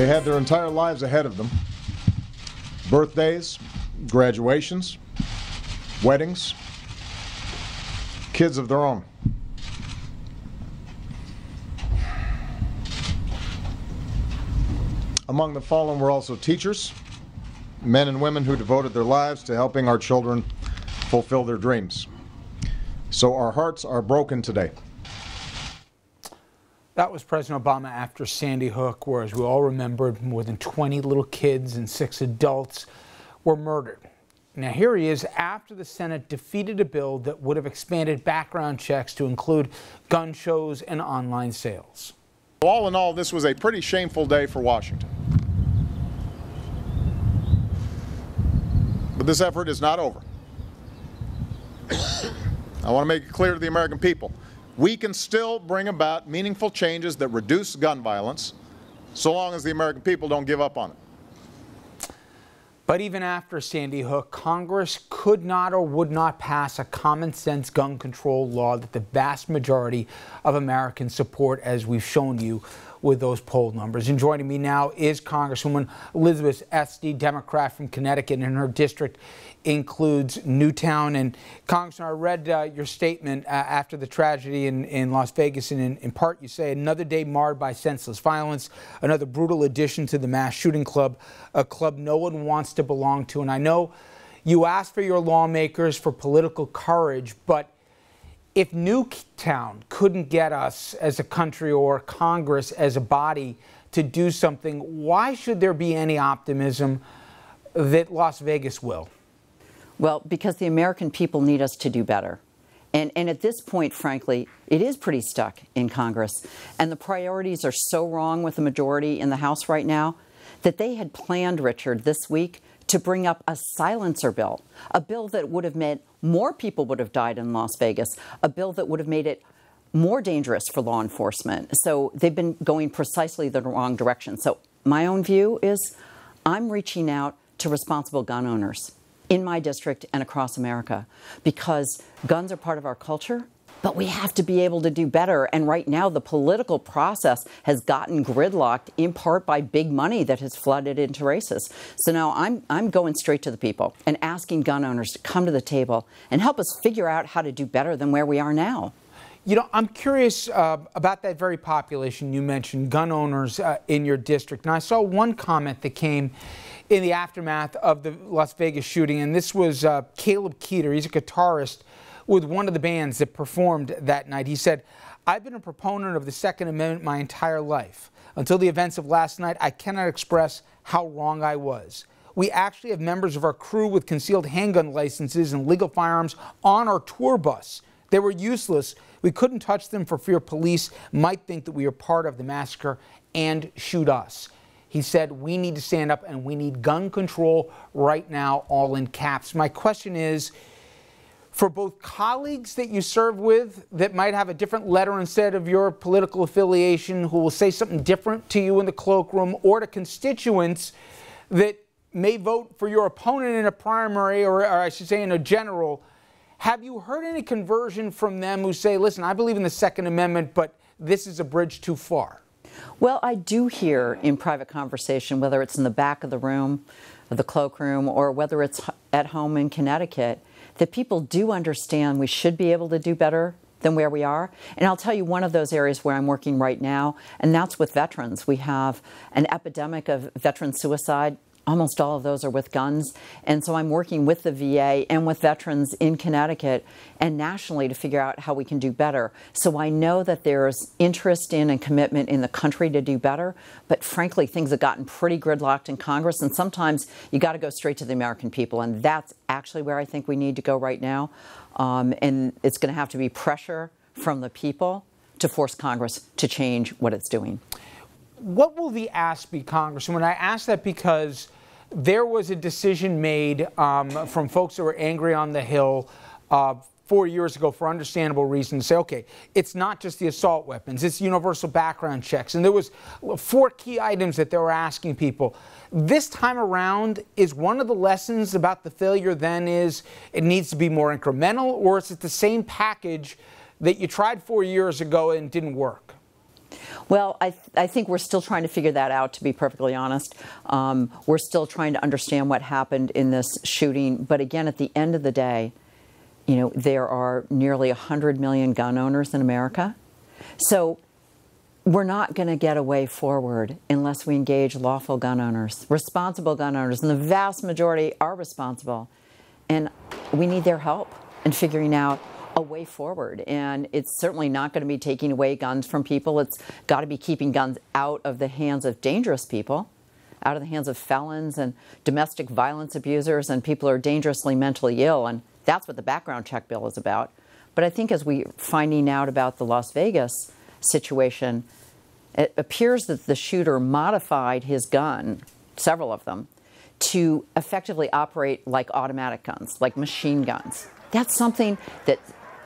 They had their entire lives ahead of them birthdays, graduations, weddings, kids of their own. Among the fallen were also teachers, men and women who devoted their lives to helping our children fulfill their dreams. So our hearts are broken today. That was President Obama after Sandy Hook, where, as we all remembered, more than 20 little kids and six adults were murdered. Now, here he is after the Senate defeated a bill that would have expanded background checks to include gun shows and online sales. All in all, this was a pretty shameful day for Washington. But this effort is not over. I want to make it clear to the American people we can still bring about meaningful changes that reduce gun violence so long as the American people don't give up on it. But even after Sandy Hook, Congress could not or would not pass a common sense gun control law that the vast majority of Americans support, as we've shown you with those poll numbers. And joining me now is Congresswoman Elizabeth Esty, Democrat from Connecticut, and her district includes Newtown. And Congressman, I read uh, your statement uh, after the tragedy in, in Las Vegas, and in, in, part you say another day marred by senseless violence, another brutal addition to the mass shooting club, a club no one wants to belong to. And I know you asked for your lawmakers for political courage, but if Newtown couldn't get us as a country or Congress as a body to do something, why should there be any optimism that Las Vegas will? Well, because the American people need us to do better. And, and at this point, frankly, it is pretty stuck in Congress. And the priorities are so wrong with the majority in the House right now that they had planned, Richard, this week to bring up a silencer bill, a bill that would have meant more people would have died in Las Vegas, a bill that would have made it more dangerous for law enforcement. So they've been going precisely the wrong direction. So my own view is I'm reaching out to responsible gun owners in my district and across America because guns are part of our culture but we have to be able to do better. And right now, the political process has gotten gridlocked in part by big money that has flooded into races. So now I'm, I'm going straight to the people and asking gun owners to come to the table and help us figure out how to do better than where we are now. You know, I'm curious uh, about that very population you mentioned, gun owners uh, in your district. And I saw one comment that came in the aftermath of the Las Vegas shooting, and this was uh, Caleb Keeter. He's a guitarist with one of the bands that performed that night. He said, I've been a proponent of the Second Amendment my entire life. Until the events of last night, I cannot express how wrong I was. We actually have members of our crew with concealed handgun licenses and legal firearms on our tour bus. They were useless. We couldn't touch them for fear police might think that we are part of the massacre and shoot us. He said, We need to stand up and we need gun control right now, all in caps. My question is for both colleagues that you serve with that might have a different letter instead of your political affiliation who will say something different to you in the cloakroom, or to constituents that may vote for your opponent in a primary, or, or I should say in a general. Have you heard any conversion from them who say, listen, I believe in the Second Amendment, but this is a bridge too far? Well, I do hear in private conversation, whether it's in the back of the room, the cloakroom, or whether it's at home in Connecticut, that people do understand we should be able to do better than where we are. And I'll tell you one of those areas where I'm working right now, and that's with veterans. We have an epidemic of veteran suicide almost all of those are with guns. And so I'm working with the VA and with veterans in Connecticut and nationally to figure out how we can do better. So I know that there's interest in and commitment in the country to do better, but frankly, things have gotten pretty gridlocked in Congress. And sometimes you got to go straight to the American people. And that's actually where I think we need to go right now. Um, and it's going to have to be pressure from the people to force Congress to change what it's doing. What will the ask be, Congressman? I ask that because there was a decision made um, from folks that were angry on the Hill uh, four years ago for understandable reasons say, okay, it's not just the assault weapons, it's universal background checks. And there was four key items that they were asking people. This time around, is one of the lessons about the failure then is it needs to be more incremental, or is it the same package that you tried four years ago and didn't work? Well, I, th- I think we're still trying to figure that out, to be perfectly honest. Um, we're still trying to understand what happened in this shooting. But again, at the end of the day, you know, there are nearly 100 million gun owners in America. So we're not going to get a way forward unless we engage lawful gun owners, responsible gun owners, and the vast majority are responsible. And we need their help in figuring out a way forward. And it's certainly not going to be taking away guns from people. It's got to be keeping guns out of the hands of dangerous people, out of the hands of felons and domestic violence abusers and people who are dangerously mentally ill. And that's what the background check bill is about. But I think as we're finding out about the Las Vegas situation, it appears that the shooter modified his gun, several of them, to effectively operate like automatic guns, like machine guns. That's something that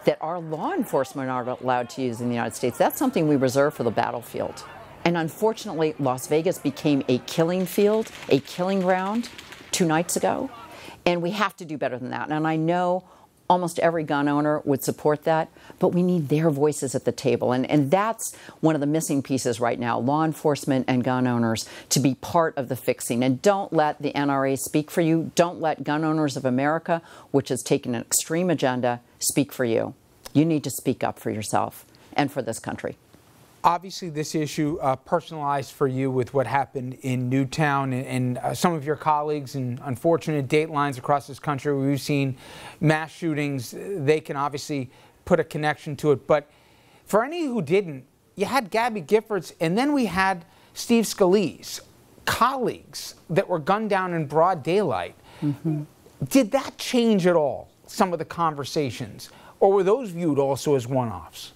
that our law enforcement are allowed to use in the United States. That's something we reserve for the battlefield. And unfortunately, Las Vegas became a killing field, a killing ground two nights ago. And we have to do better than that. And I know almost every gun owner would support that, but we need their voices at the table. And, and that's one of the missing pieces right now law enforcement and gun owners to be part of the fixing. And don't let the NRA speak for you. Don't let Gun Owners of America, which has taken an extreme agenda, speak for you. You need to speak up for yourself and for this country obviously this issue uh, personalized for you with what happened in Newtown and, and uh, some of your colleagues and unfortunate datelines across this country. We've seen mass shootings. They can obviously put a connection to it. But for any who didn't you had Gabby Giffords and then we had Steve Scalise colleagues that were gunned down in broad daylight. Mm-hmm. did that change at all some of the conversations? Or were those viewed also as one-offs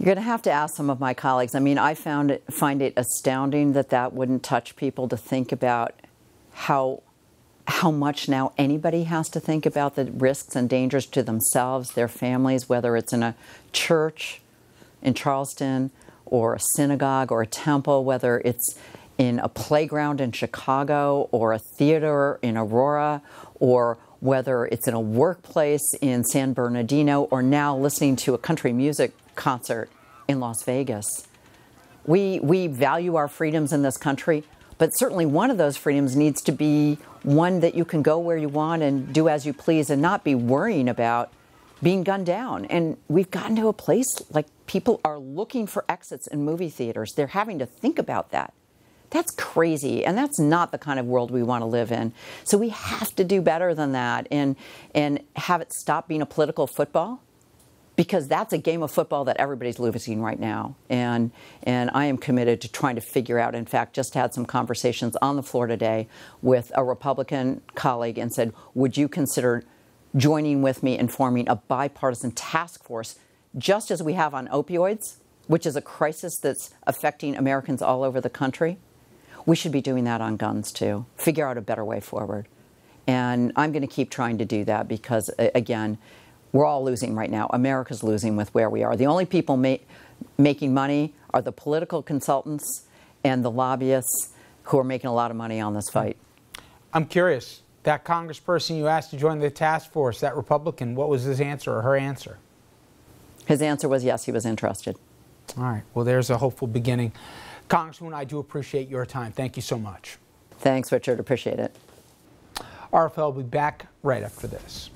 you're going to have to ask some of my colleagues. I mean, I found it, find it astounding that that wouldn't touch people to think about how how much now anybody has to think about the risks and dangers to themselves, their families, whether it's in a church in Charleston or a synagogue or a temple, whether it's in a playground in Chicago or a theater in Aurora or whether it's in a workplace in San Bernardino or now listening to a country music concert in Las Vegas. We, we value our freedoms in this country, but certainly one of those freedoms needs to be one that you can go where you want and do as you please and not be worrying about being gunned down. And we've gotten to a place like people are looking for exits in movie theaters. They're having to think about that. That's crazy, and that's not the kind of world we want to live in. So we have to do better than that and and have it stop being a political football because that's a game of football that everybody's losing right now. And, and I am committed to trying to figure out, in fact, just had some conversations on the floor today with a Republican colleague and said, Would you consider joining with me in forming a bipartisan task force, just as we have on opioids, which is a crisis that's affecting Americans all over the country? We should be doing that on guns too. Figure out a better way forward. And I'm going to keep trying to do that because, again, we're all losing right now. America's losing with where we are. The only people ma- making money are the political consultants and the lobbyists who are making a lot of money on this fight. I'm curious. That congressperson you asked to join the task force, that Republican, what was his answer or her answer? His answer was yes, he was interested. All right. Well, there's a hopeful beginning. Congresswoman, I do appreciate your time. Thank you so much. Thanks, Richard. Appreciate it. RFL will be back right after this.